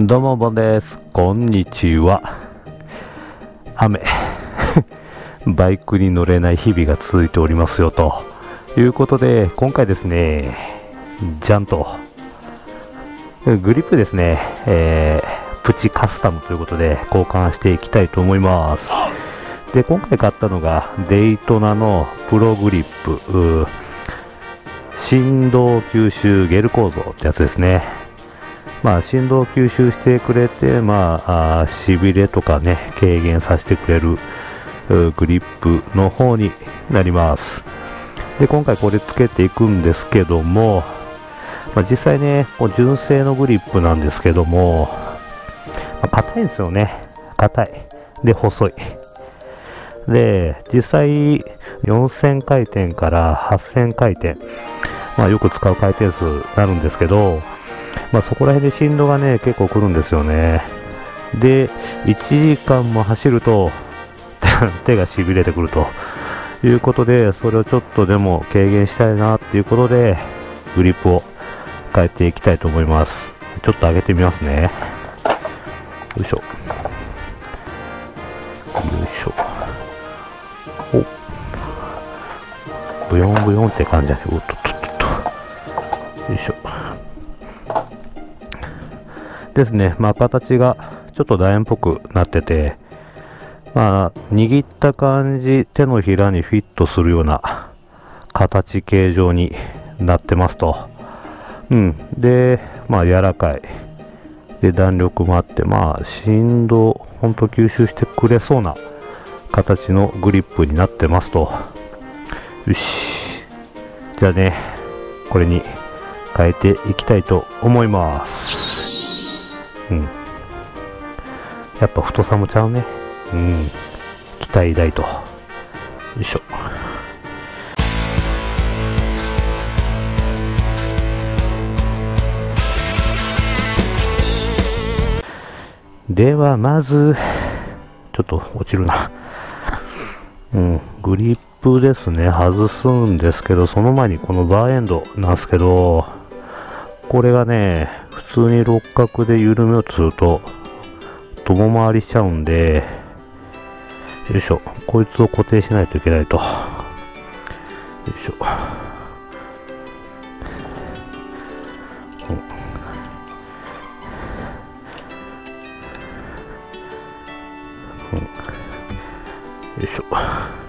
どうも、ボンです。こんにちは。雨。バイクに乗れない日々が続いておりますよ、ということで、今回ですね、じゃんと、グリップですね、えー、プチカスタムということで交換していきたいと思います。で、今回買ったのが、デイトナのプログリップ、振動吸収ゲル構造ってやつですね。まあ、振動吸収してくれて、まあ、あーしびれとかね、軽減させてくれるグリップの方になります。で、今回これつけていくんですけども、まあ、実際ね、こう純正のグリップなんですけども、まあ硬いんですよね。硬い。で、細い。で、実際4000回転から8000回転、まあよく使う回転数になるんですけど、まあそこら辺で振動がね、結構来るんですよね。で、1時間も走ると、手がしびれてくるということで、それをちょっとでも軽減したいなっていうことで、グリップを変えていきたいと思います。ちょっと上げてみますね。よいしょ。よいしょ。おブヨンブヨンって感じだね。おっとっとっと。よいしょ。ですね。まあ、形がちょっと楕円っぽくなってて、まあ、握った感じ、手のひらにフィットするような形形状になってますと。うん。で、まあ、柔らかい。で、弾力もあって、まあ、振動、ほんと吸収してくれそうな形のグリップになってますと。よし。じゃあね、これに変えていきたいと思います。うん。やっぱ太さもちゃうね。うん。期待大と。よいしょ。では、まず、ちょっと落ちるな。うん、グリップですね、外すんですけど、その前にこのバーエンドなんですけど、これがね、普通に六角で緩めようとすると、友回りしちゃうんで、よいしょ、こいつを固定しないといけないと。よいしょ。よいしょ。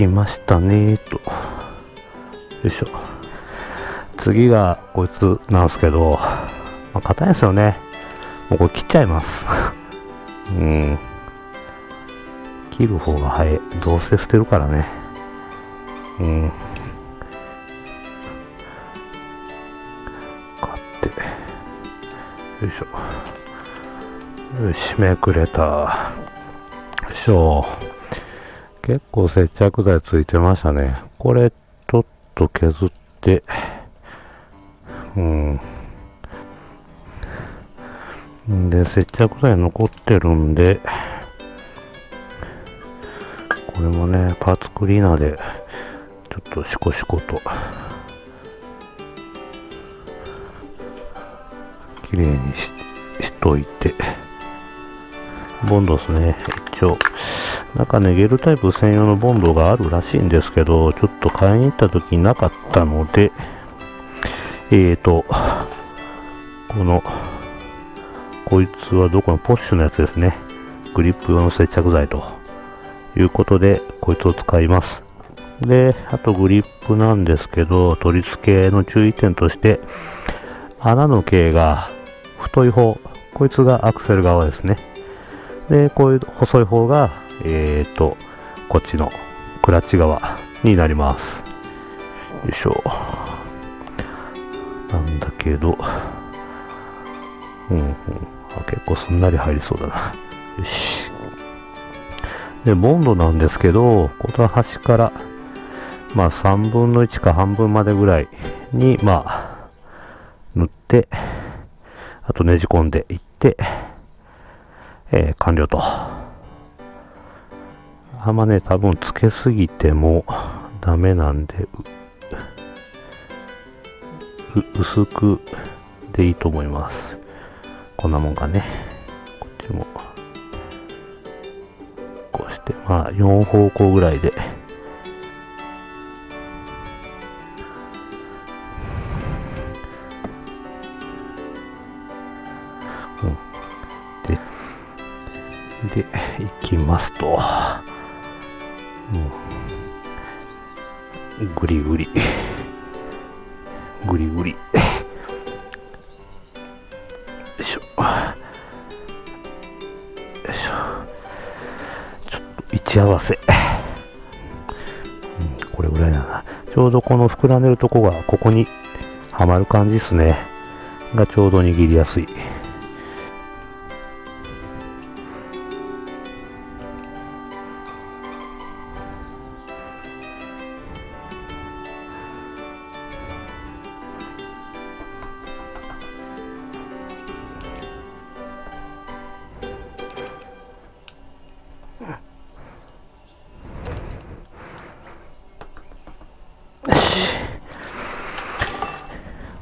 きましたねと。よいしょ。次がこいつなんですけど、まあ、硬いですよね。もうこれ切っちゃいます。うん。切る方が早い。どうせ捨てるからね。うん。買って。よいしょ。よし、めくれた。よいしょ。結構接着剤ついてましたね。これ、ちょっと削って、うん。で、接着剤残ってるんで、これもね、パーツクリーナーで、ちょっとシコシコと、綺麗にししといて、ボンドですね、一応。なんかね、ゲルタイプ専用のボンドがあるらしいんですけど、ちょっと買いに行った時なかったので、えーと、この、こいつはどこのポッシュのやつですね。グリップ用の接着剤ということで、こいつを使います。で、あとグリップなんですけど、取り付けの注意点として、穴の径が太い方、こいつがアクセル側ですね。で、こういう細い方が、えーと、こっちのクラッチ側になります。よいしょ。なんだけど、うんうん。あ結構すんなり入りそうだな。よし。で、ボンドなんですけど、この端から、まあ3分の1か半分までぐらいに、まあ、塗って、あとねじ込んでいって、えー完了とあんまね、多分つけすぎてもダメなんで、薄くでいいと思います。こんなもんかね。こっちも。こうして、まあ4方向ぐらいで。で、いきますと。う、ぐりぐり。ぐりぐり。よいしょ。よいしょ。ちょっと位置合わせ。うん、これぐらいだな。ちょうどこの膨らんでるとこがここにはまる感じですね。がちょうど握りやすい。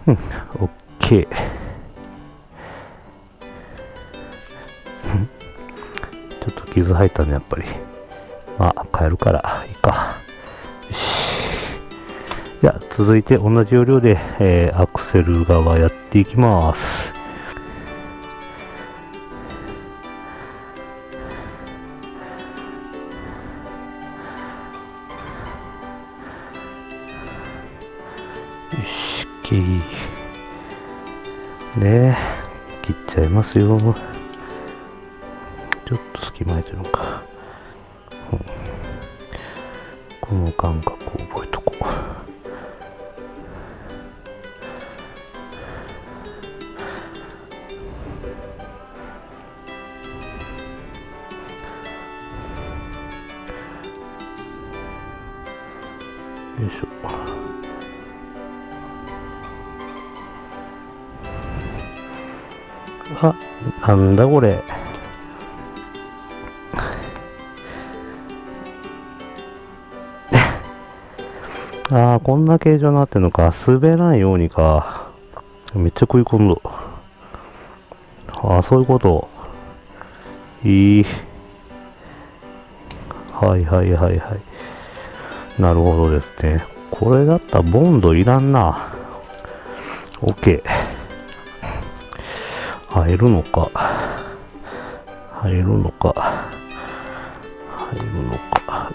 うん、OK。ちょっと傷入ったね、やっぱり。まあ、変えるからいいか。よし。じゃあ、続いて同じ要領で、えー、アクセル側やっていきます。OK。で、切っちゃいますよ。ちょっと隙間空いてるのか。うん、この感覚を覚えとこう。よいしょ。あ、なんだこれ。ああ、こんな形状になってるのか。滑らないようにか。めっちゃ食い込んど。ああ、そういうこと。いい。はいはいはいはい。なるほどですね。これだったらボンドいらんな。OK。入るのか。入るのか。入るのか。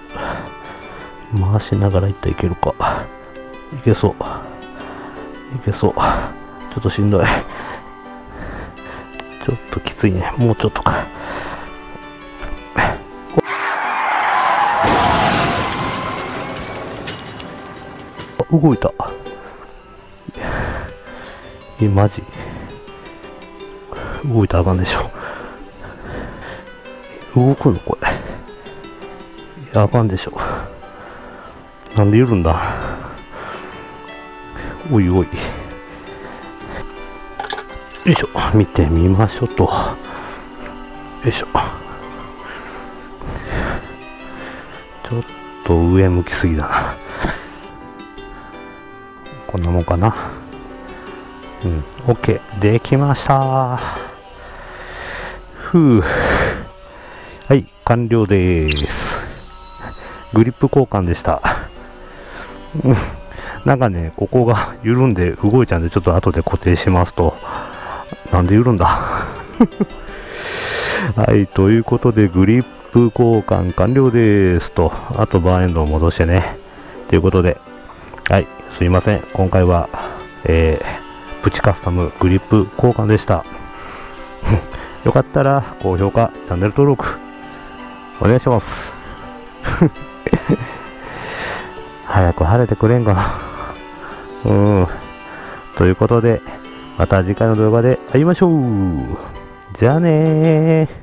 回しながらいったらいけるか。いけそう。いけそう。ちょっとしんどい。ちょっときついね。もうちょっとか。動いた。えマジ？動いたらあかんでしょ。動くのこれ。あかんでしょ。なんで緩んだおいおい。よいしょ。見てみましょうと。よいしょ。ちょっと上向きすぎだな。こんなもんかな。うん、OK。できました。ふう。はい、完了です。グリップ交換でした。なんかね、ここが緩んで動いちゃうんで、ちょっと後で固定しますと。なんで緩んだ？はい、ということで、グリップ交換完了ですと。あとバーエンドを戻してね。ということで、はい、すいません。今回は、えー、プチカスタムグリップ交換でした。よかったら高評価、チャンネル登録、お願いします。早く晴れてくれんかな。うん。ということで、また次回の動画で会いましょう。じゃあねー。